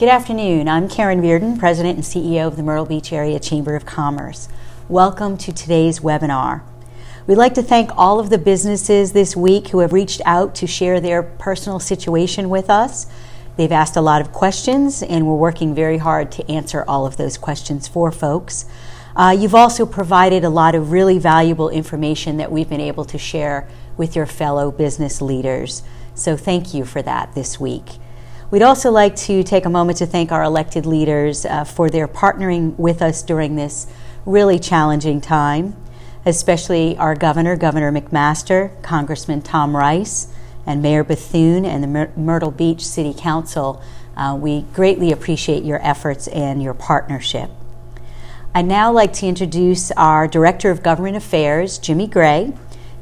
Good afternoon. I'm Karen Riordan, President and CEO of the Myrtle Beach Area Chamber of Commerce. Welcome to today's webinar. We'd like to thank all of the businesses this week who have reached out to share their personal situation with us. They've asked a lot of questions, and we're working very hard to answer all of those questions for folks. Uh, you've also provided a lot of really valuable information that we've been able to share with your fellow business leaders. So, thank you for that this week. We'd also like to take a moment to thank our elected leaders uh, for their partnering with us during this really challenging time, especially our governor, Governor McMaster, Congressman Tom Rice, and Mayor Bethune and the Myr- Myrtle Beach City Council. Uh, we greatly appreciate your efforts and your partnership. I'd now like to introduce our Director of Government Affairs, Jimmy Gray.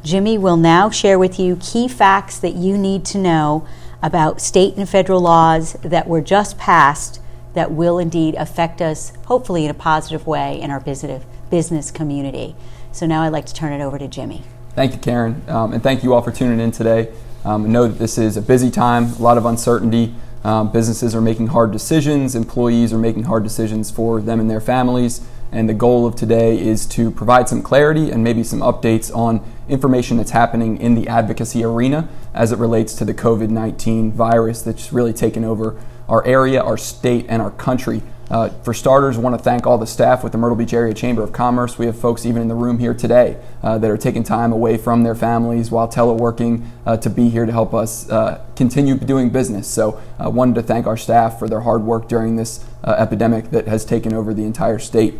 Jimmy will now share with you key facts that you need to know about state and federal laws that were just passed that will indeed affect us, hopefully in a positive way, in our business community. So now I'd like to turn it over to Jimmy. Thank you, Karen, um, and thank you all for tuning in today. Um, I know that this is a busy time, a lot of uncertainty. Um, businesses are making hard decisions, employees are making hard decisions for them and their families. And the goal of today is to provide some clarity and maybe some updates on information that's happening in the advocacy arena as it relates to the COVID 19 virus that's really taken over our area, our state, and our country. Uh, for starters, want to thank all the staff with the Myrtle Beach Area Chamber of Commerce. We have folks even in the room here today uh, that are taking time away from their families while teleworking uh, to be here to help us uh, continue doing business. So I wanted to thank our staff for their hard work during this uh, epidemic that has taken over the entire state.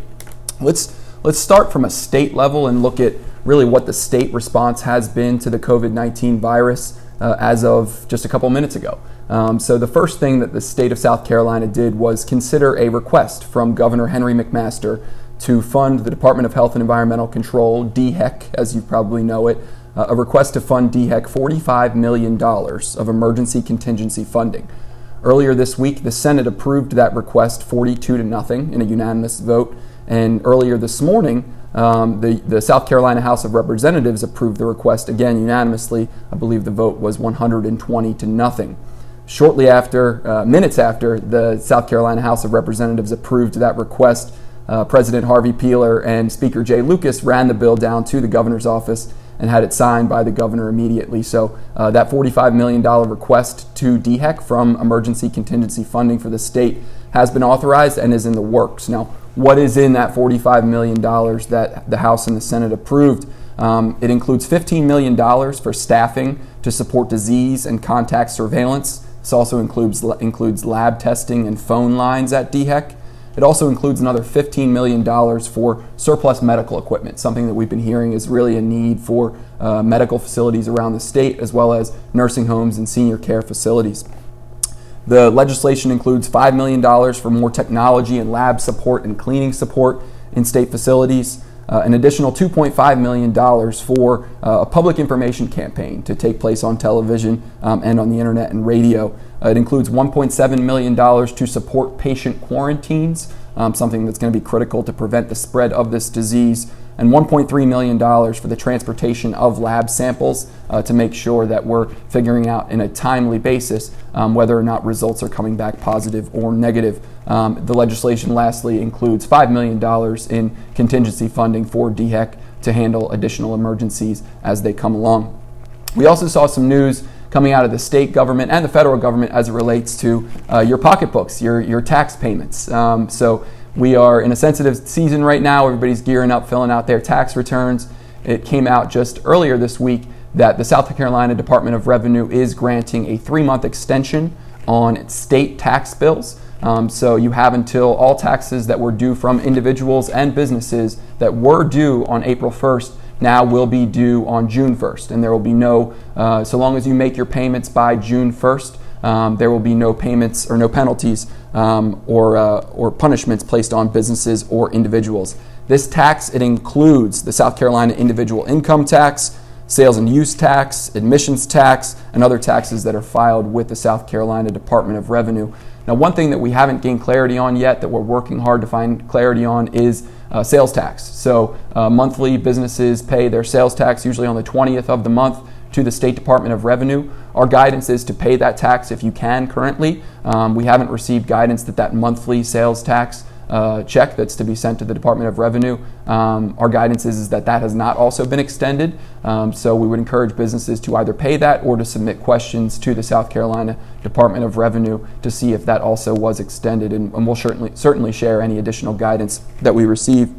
Let's let's start from a state level and look at really what the state response has been to the COVID-19 virus uh, as of just a couple minutes ago. Um, so the first thing that the state of South Carolina did was consider a request from Governor Henry McMaster to fund the Department of Health and Environmental Control, DHEC, as you probably know it, uh, a request to fund DHEC $45 million of emergency contingency funding. Earlier this week, the Senate approved that request 42 to nothing in a unanimous vote. And earlier this morning, um, the, the South Carolina House of Representatives approved the request again unanimously. I believe the vote was 120 to nothing. Shortly after, uh, minutes after, the South Carolina House of Representatives approved that request. Uh, President Harvey Peeler and Speaker Jay Lucas ran the bill down to the governor's office and had it signed by the governor immediately. So uh, that $45 million request to DHEC from emergency contingency funding for the state has been authorized and is in the works. Now, what is in that $45 million that the House and the Senate approved? Um, it includes $15 million for staffing to support disease and contact surveillance. This also includes, includes lab testing and phone lines at DHEC. It also includes another $15 million for surplus medical equipment, something that we've been hearing is really a need for uh, medical facilities around the state, as well as nursing homes and senior care facilities. The legislation includes $5 million for more technology and lab support and cleaning support in state facilities. Uh, an additional $2.5 million for uh, a public information campaign to take place on television um, and on the internet and radio. Uh, it includes $1.7 million to support patient quarantines, um, something that's going to be critical to prevent the spread of this disease and $1.3 million for the transportation of lab samples uh, to make sure that we're figuring out in a timely basis um, whether or not results are coming back positive or negative. Um, the legislation lastly includes $5 million in contingency funding for DHEC to handle additional emergencies as they come along. We also saw some news coming out of the state government and the federal government as it relates to uh, your pocketbooks, your, your tax payments. Um, so we are in a sensitive season right now. Everybody's gearing up, filling out their tax returns. It came out just earlier this week that the South Carolina Department of Revenue is granting a three month extension on state tax bills. Um, so you have until all taxes that were due from individuals and businesses that were due on April 1st now will be due on June 1st. And there will be no, uh, so long as you make your payments by June 1st, um, there will be no payments or no penalties um, or, uh, or punishments placed on businesses or individuals. This tax, it includes the South Carolina individual income tax, sales and use tax, admissions tax, and other taxes that are filed with the South Carolina Department of Revenue. Now, one thing that we haven't gained clarity on yet that we're working hard to find clarity on is uh, sales tax. So, uh, monthly businesses pay their sales tax usually on the 20th of the month to the State Department of Revenue. Our guidance is to pay that tax if you can currently. Um, we haven't received guidance that that monthly sales tax uh, check that's to be sent to the Department of Revenue. Um, our guidance is, is, that that has not also been extended. Um, so we would encourage businesses to either pay that or to submit questions to the South Carolina Department of Revenue to see if that also was extended. And, and we'll certainly, certainly share any additional guidance that we receive.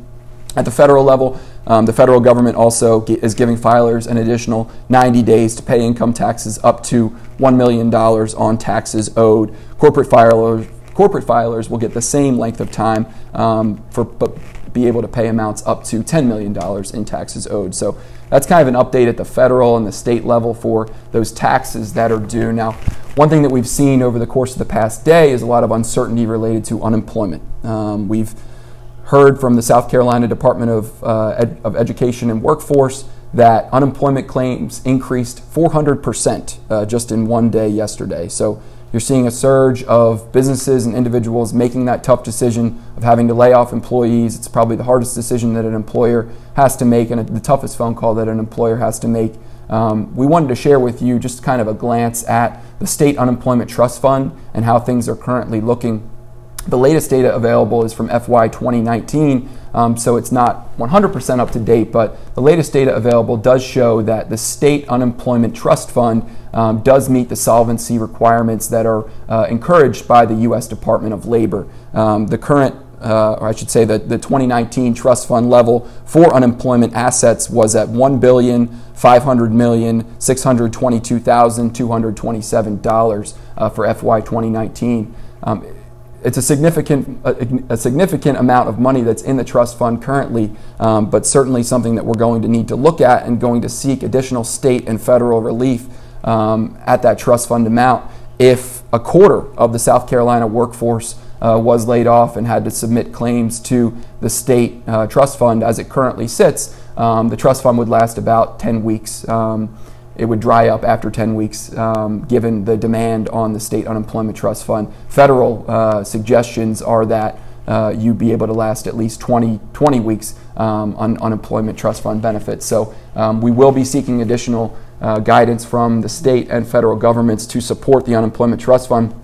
At the federal level, um, the federal government also is giving filers an additional 90 days to pay income taxes up to $1 million on taxes owed. Corporate filers Corporate filers will get the same length of time um, for but be able to pay amounts up to $10 million in taxes owed. So that's kind of an update at the federal and the state level for those taxes that are due. Now, one thing that we've seen over the course of the past day is a lot of uncertainty related to unemployment. Um, we've heard from the South Carolina Department of, uh, Ed- of Education and Workforce that unemployment claims increased 400% uh, just in one day yesterday. So you're seeing a surge of businesses and individuals making that tough decision of having to lay off employees. It's probably the hardest decision that an employer has to make and the toughest phone call that an employer has to make. Um, we wanted to share with you just kind of a glance at the State Unemployment Trust Fund and how things are currently looking. The latest data available is from FY 2019, um, so it's not 100% up to date, but the latest data available does show that the State Unemployment Trust Fund um, does meet the solvency requirements that are uh, encouraged by the U.S. Department of Labor. Um, the current uh, or I should say that the 2019 trust fund level for unemployment assets was at one billion five hundred million six hundred twenty-two thousand two hundred twenty-seven dollars uh, for FY 2019. Um, it's a significant a, a, significant amount of money that's in the trust fund currently, um, but certainly something that we're going to need to look at and going to seek additional state and federal relief um, at that trust fund amount if a quarter of the South Carolina workforce uh, was laid off and had to submit claims to the state uh, trust fund as it currently sits. Um, the trust fund would last about 10 weeks. Um, it would dry up after 10 weeks um, given the demand on the state unemployment trust fund. Federal uh, suggestions are that uh, you be able to last at least 20, 20 weeks um, on unemployment trust fund benefits. So um, we will be seeking additional uh, guidance from the state and federal governments to support the Unemployment Trust Fund.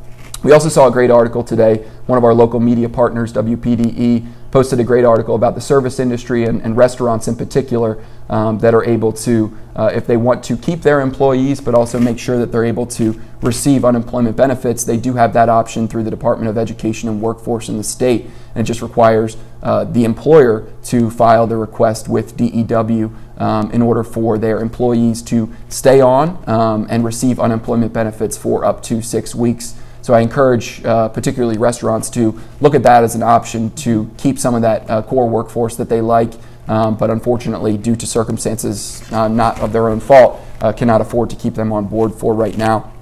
We also saw a great article today. One of our local media partners, WPDE, posted a great article about the service industry and, and restaurants in particular um, that are able to, uh, if they want to keep their employees, but also make sure that they're able to receive unemployment benefits, they do have that option through the Department of Education and Workforce in the state. And it just requires uh, the employer to file the request with DEW um, in order for their employees to stay on um, and receive unemployment benefits for up to six weeks. So I encourage uh, particularly restaurants to look at that as an option to keep some of that uh, core workforce that they like, um, but unfortunately, due to circumstances uh, not of their own fault, uh, cannot afford to keep them on board for right now.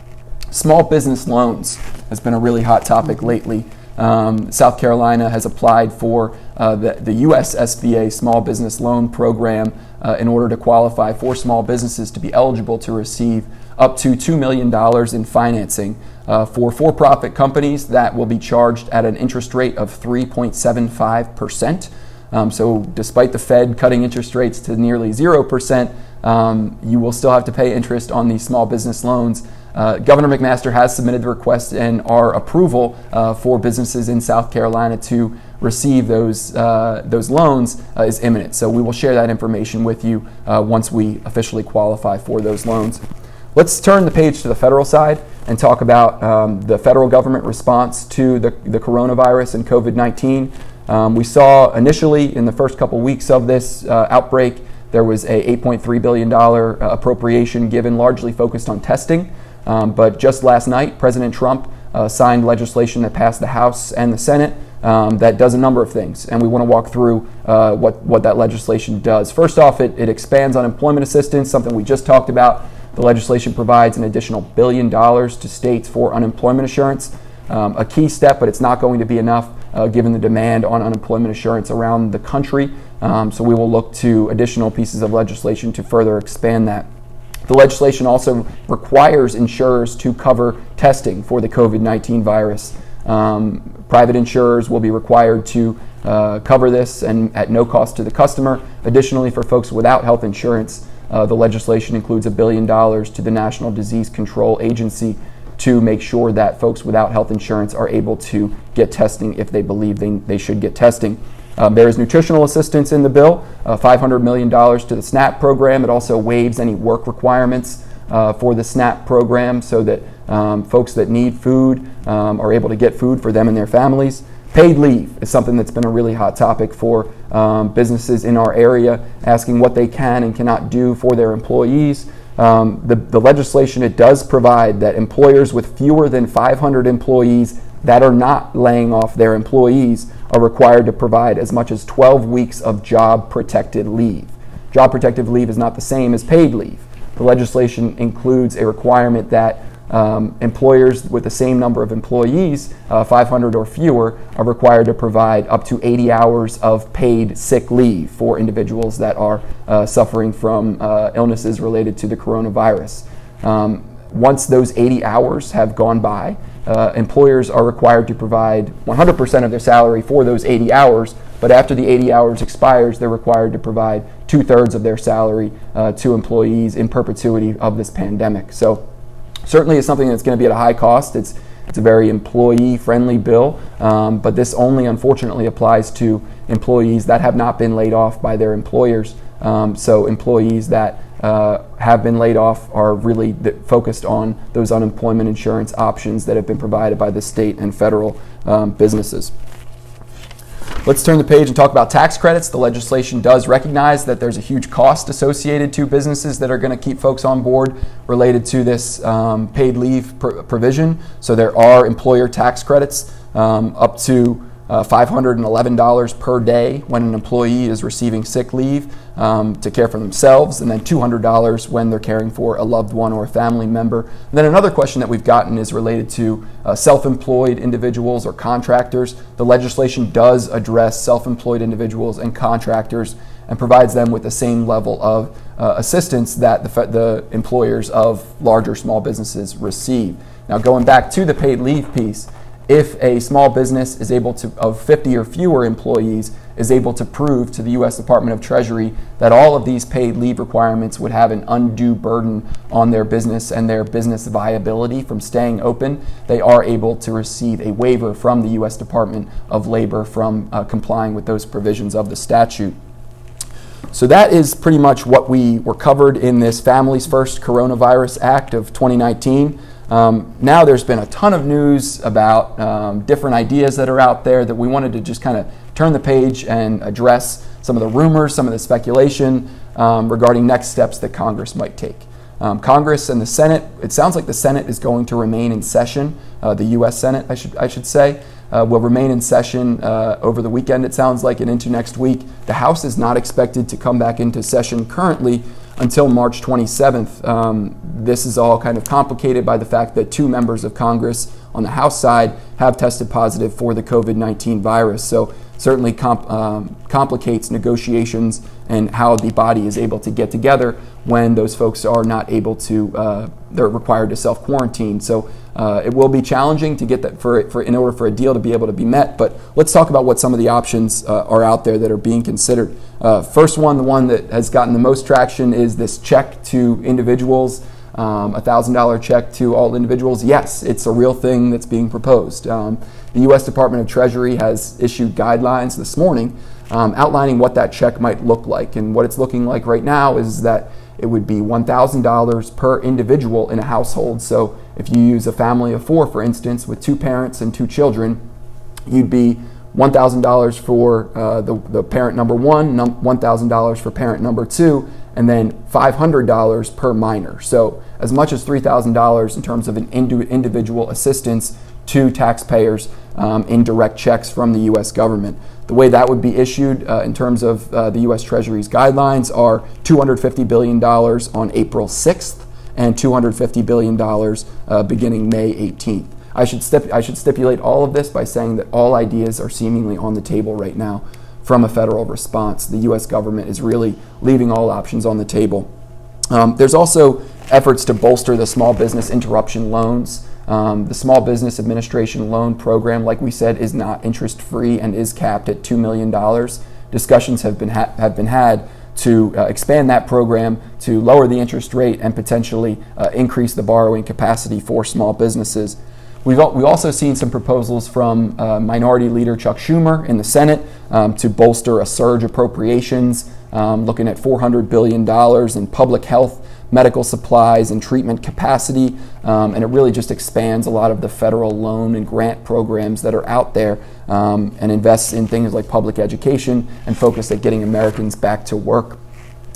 Small business loans has been a really hot topic lately. Um, South Carolina has applied for uh, the, the US SBA Small Business Loan Program uh, in order to qualify for small businesses to be eligible to receive up to $2 million in financing uh, for for profit companies that will be charged at an interest rate of 3.75%. Um, so, despite the Fed cutting interest rates to nearly 0%, um, you will still have to pay interest on these small business loans. Uh, Governor McMaster has submitted the request and our approval uh, for businesses in South Carolina to receive those uh, those loans uh, is imminent. So we will share that information with you uh, once we officially qualify for those loans. Let's turn the page to the federal side and talk about um, the federal government response to the, the coronavirus and COVID 19. Um, we saw initially in the first couple weeks of this uh, outbreak, there was a $8.3 billion appropriation given largely focused on testing. Um, but just last night, President Trump uh, signed legislation that passed the House and the Senate um, that does a number of things, and we want to walk through uh, what, what that legislation does. First off, it, it expands unemployment assistance, something we just talked about. The legislation provides an additional billion dollars to states for unemployment assurance. Um, a key step, but it's not going to be enough uh, given the demand on unemployment assurance around the country. Um, so we will look to additional pieces of legislation to further expand that. The legislation also requires insurers to cover testing for the COVID 19 virus. Um, private insurers will be required to uh, cover this and at no cost to the customer. Additionally, for folks without health insurance, uh, the legislation includes a billion dollars to the National Disease Control Agency to make sure that folks without health insurance are able to get testing if they believe they, they should get testing. Um, there is nutritional assistance in the bill, uh, $500 million to the SNAP program. It also waives any work requirements uh, for the SNAP program so that um, folks that need food um, are able to get food for them and their families. Paid leave is something that's been a really hot topic for um, businesses in our area, asking what they can and cannot do for their employees. Um, the, the legislation it does provide that employers with fewer than 500 employees that are not laying off their employees are required to provide as much as 12 weeks of job protected leave. Job protected leave is not the same as paid leave. The legislation includes a requirement that um, employers with the same number of employees, uh, 500 or fewer, are required to provide up to 80 hours of paid sick leave for individuals that are uh, suffering from uh, illnesses related to the coronavirus. Um, once those 80 hours have gone by, uh, employers are required to provide 100% of their salary for those 80 hours, but after the 80 hours expires, they're required to provide two thirds of their salary uh, to employees in perpetuity of this pandemic. So certainly is something that's going to be at a high cost. It's it's a very employee friendly bill, um, but this only unfortunately applies to employees that have not been laid off by their employers. Um, so employees that uh, have been laid off are really th- focused on those unemployment insurance options that have been provided by the state and federal um, businesses. Let's turn the page and talk about tax credits. The legislation does recognize that there's a huge cost associated to businesses that are going to keep folks on board related to this um, paid leave pr- provision. So there are employer tax credits um, up to uh, $511 per day when an employee is receiving sick leave um, to care for themselves, and then $200 when they're caring for a loved one or a family member. And then another question that we've gotten is related to uh, self employed individuals or contractors. The legislation does address self employed individuals and contractors and provides them with the same level of uh, assistance that the, the employers of larger small businesses receive. Now, going back to the paid leave piece, if a small business is able to, of 50 or fewer employees, is able to prove to the U.S. Department of Treasury that all of these paid leave requirements would have an undue burden on their business and their business viability from staying open, they are able to receive a waiver from the U.S. Department of Labor from uh, complying with those provisions of the statute. So that is pretty much what we were covered in this Families First Coronavirus Act of 2019. Um, now there's been a ton of news about um, different ideas that are out there that we wanted to just kind of turn the page and address some of the rumors, some of the speculation um, regarding next steps that Congress might take. Um, Congress and the Senate, it sounds like the Senate is going to remain in session. Uh, the U.S. Senate, I should, I should say, uh, will remain in session uh, over the weekend, it sounds like, and into next week. The House is not expected to come back into session currently until March 27th. Um, this is all kind of complicated by the fact that two members of Congress on the House side have tested positive for the COVID 19 virus. So, certainly comp- um, complicates negotiations and how the body is able to get together when those folks are not able to, uh, they're required to self quarantine. So, uh, it will be challenging to get that for, for in order for a deal to be able to be met. But let's talk about what some of the options uh, are out there that are being considered. Uh, first one, the one that has gotten the most traction is this check to individuals. Um, a $1,000 check to all individuals. Yes, it's a real thing that's being proposed. Um, the U.S. Department of Treasury has issued guidelines this morning um, outlining what that check might look like. And what it's looking like right now is that it would be $1,000 per individual in a household. So if you use a family of four, for instance, with two parents and two children, you'd be $1,000 for uh, the, the parent number one, num- $1,000 for parent number two, and then $500 per minor. So as much as $3,000 in terms of an indi- individual assistance to taxpayers um, in direct checks from the U.S. government. The way that would be issued uh, in terms of uh, the U.S. Treasury's guidelines are $250 billion on April 6th and $250 billion uh, beginning May 18th. I should, stip- I should stipulate all of this by saying that all ideas are seemingly on the table right now from a federal response. The U.S. government is really leaving all options on the table. Um, there's also efforts to bolster the small business interruption loans. Um, the Small Business Administration Loan Program, like we said, is not interest free and is capped at $2 million. Discussions have been, ha- have been had to uh, expand that program to lower the interest rate and potentially uh, increase the borrowing capacity for small businesses. We've, we also seen some proposals from uh, Minority Leader Chuck Schumer in the Senate um, to bolster a surge appropriations, um, looking at $400 billion in public health medical supplies and treatment capacity, um, and it really just expands a lot of the federal loan and grant programs that are out there um, and invests in things like public education and focus at getting Americans back to work.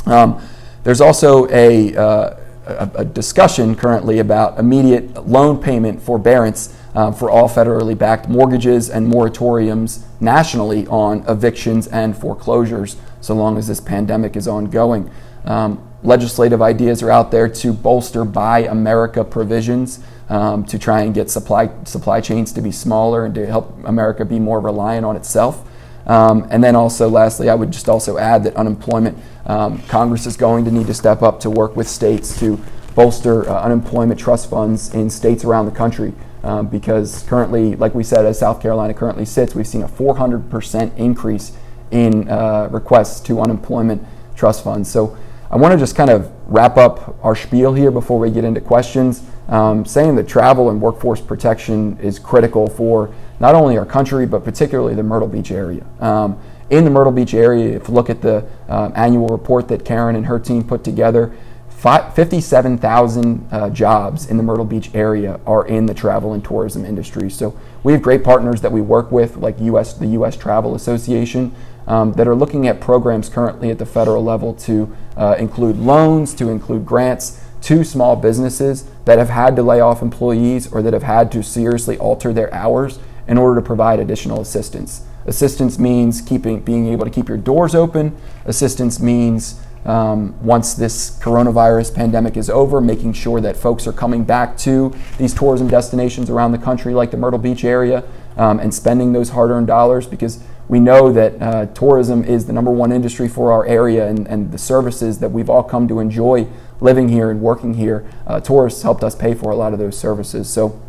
Um, there's also a, uh, a, a, discussion currently about immediate loan payment forbearance uh, for all federally backed mortgages and moratoriums nationally on evictions and foreclosures, so long as this pandemic is ongoing. Um, legislative ideas are out there to bolster Buy America provisions um, to try and get supply supply chains to be smaller and to help America be more reliant on itself. Um, and then also, lastly, I would just also add that unemployment, um, Congress is going to need to step up to work with states to bolster uh, unemployment trust funds in states around the country. Um, because currently, like we said, as South Carolina currently sits, we've seen a 400% increase in uh, requests to unemployment trust funds. So I want to just kind of wrap up our spiel here before we get into questions, um, saying that travel and workforce protection is critical for not only our country, but particularly the Myrtle Beach area. Um, in the Myrtle Beach area, if you look at the uh, annual report that Karen and her team put together, 57,000 uh, jobs in the Myrtle Beach area are in the travel and tourism industry. So we have great partners that we work with, like US, the U.S. Travel Association, um, that are looking at programs currently at the federal level to uh, include loans, to include grants to small businesses that have had to lay off employees or that have had to seriously alter their hours in order to provide additional assistance. Assistance means keeping, being able to keep your doors open. Assistance means um, once this coronavirus pandemic is over, making sure that folks are coming back to these tourism destinations around the country, like the Myrtle Beach area, um, and spending those hard earned dollars because we know that uh, tourism is the number one industry for our area and, and the services that we've all come to enjoy living here and working here. Uh, tourists helped us pay for a lot of those services. So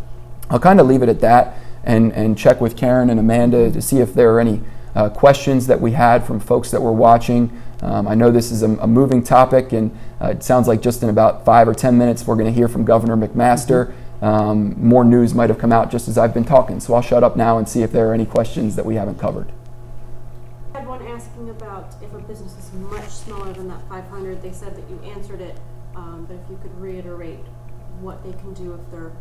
I'll kind of leave it at that and, and check with Karen and Amanda to see if there are any uh, questions that we had from folks that were watching. Um, I know this is a, a moving topic, and uh, it sounds like just in about five or ten minutes we're going to hear from Governor McMaster. Um, more news might have come out just as I've been talking, so I'll shut up now and see if there are any questions that we haven't covered. I had one asking about if a business is much smaller than that 500. They said that you answered it, um, but if you could reiterate what they can do if they're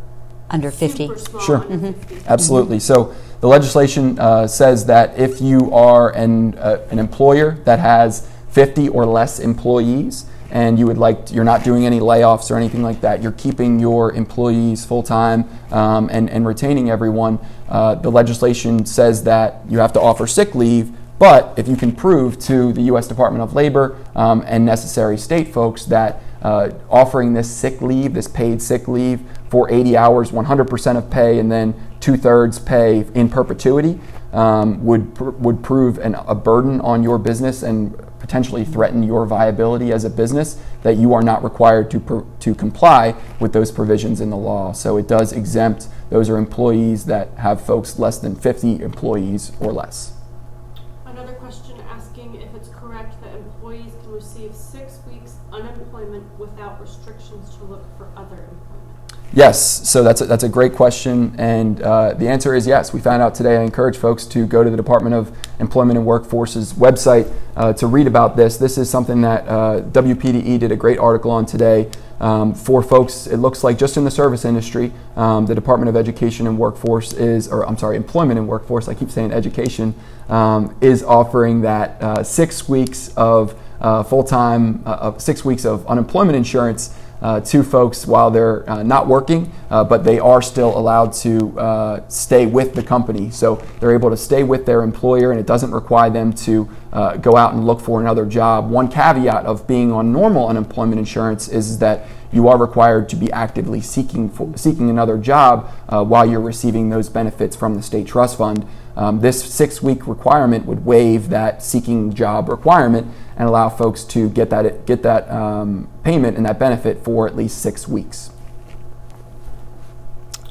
under 50. sure. Under mm-hmm. 50. Absolutely. So the legislation uh, says that if you are an, uh, an employer that has 50 or less employees, and you would like you're not doing any layoffs or anything like that you're keeping your employees full time um, and, and retaining everyone uh, the legislation says that you have to offer sick leave but if you can prove to the U.S. Department of Labor um, and necessary state folks that uh, offering this sick leave, this paid sick leave for 80 hours, 100% of pay, and then two thirds pay in perpetuity, um, would pr- would prove an, a burden on your business and potentially threaten your viability as a business, that you are not required to, pr- to comply with those provisions in the law. So it does exempt, those are employees that have folks less than 50 employees or less. Without restrictions to look for other employment. Yes, so that's a, that's a great question, and uh, the answer is yes. We found out today. I encourage folks to go to the Department of Employment and Workforce's website uh, to read about this. This is something that uh, WPDE did a great article on today um, for folks. It looks like just in the service industry, um, the Department of Education and Workforce is, or I'm sorry, Employment and Workforce. I keep saying education um, is offering that uh, six weeks of uh, full time, uh, six weeks of unemployment insurance uh, to folks while they're uh, not working, uh, but they are still allowed to uh, stay with the company. So they're able to stay with their employer, and it doesn't require them to go out and look for another job. One caveat of being on normal unemployment insurance is that you are required to be actively seeking for, seeking another job while you're receiving those benefits from the state trust fund. Um, this six week requirement would waive that seeking job requirement and allow folks to get that, get that um, payment and that benefit for at least six weeks.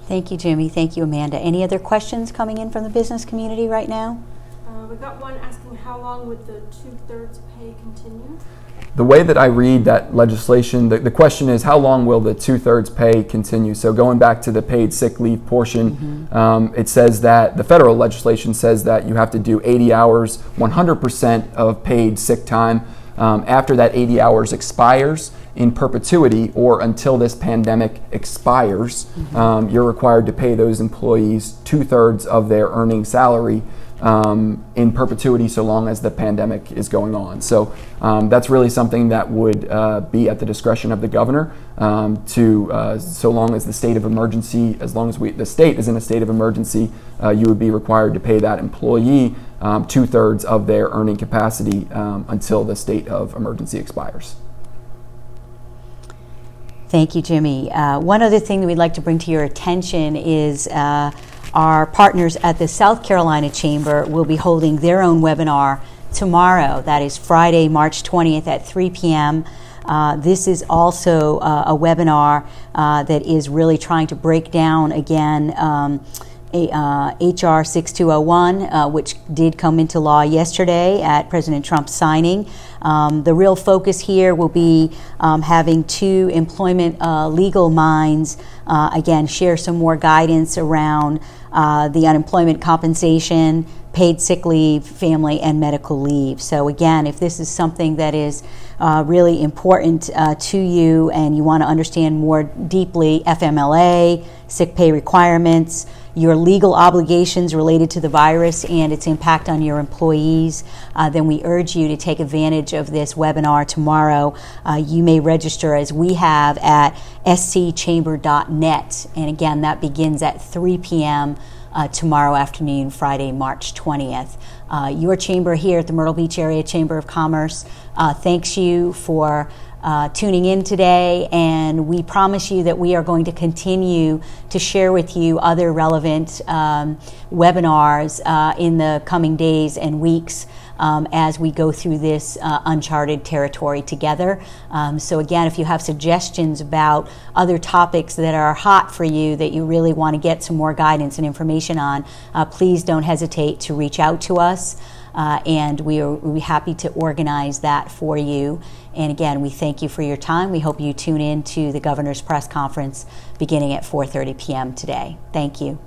Thank you, Jimmy. Thank you, Amanda. Any other questions coming in from the business community right now? Uh, we got one asking how long would the two thirds pay continue? The way that I read that legislation, the, the question is how long will the two thirds pay continue? So, going back to the paid sick leave portion, mm-hmm. um, it says that the federal legislation says that you have to do 80 hours, 100% of paid sick time. Um, after that 80 hours expires in perpetuity or until this pandemic expires, mm-hmm. um, you're required to pay those employees two thirds of their earning salary um, in perpetuity so long as the pandemic is going on. So um, that's really something that would uh, be at the discretion of the governor um, to, uh, so long as the state of emergency, as long as we, the state is in a state of emergency, uh, you would be required to pay that employee um, two thirds of their earning capacity um, until the state of emergency expires. Thank you, Jimmy. Uh, one other thing that we'd like to bring to your attention is uh, our partners at the South Carolina Chamber will be holding their own webinar tomorrow. That is Friday, March 20th at 3 p.m. Uh, this is also uh, a webinar uh, that is really trying to break down again um, a, HR uh, 6201, uh, which did come into law yesterday at President Trump's signing. Um, the real focus here will be um, having two employment uh, legal minds again share some more guidance around the unemployment compensation, paid sick leave, family, and medical leave. So, again, if this is something that is uh, really important uh, to you and you want to understand more deeply FMLA, sick pay requirements, your legal obligations related to the virus and its impact on your employees, uh, then we urge you to take advantage of this webinar tomorrow. Uh, you may register as we have at scchamber.net. And again, that begins at 3 p.m. Uh, tomorrow afternoon, Friday, March 20th. Uh, your chamber here at the Myrtle Beach Area Chamber of Commerce uh, thanks you for uh, tuning in today, and we promise you that we are going to continue to share with you other relevant um, webinars uh, in the coming days and weeks. Um, as we go through this uh, uncharted territory together. Um, so, again, if you have suggestions about other topics that are hot for you that you really want to get some more guidance and information on, uh, please don't hesitate to reach out to us. Uh, and we are we happy to organize that for you. And again, we thank you for your time. We hope you tune in to the governor's press conference beginning at 4:30 p.m. today. Thank you.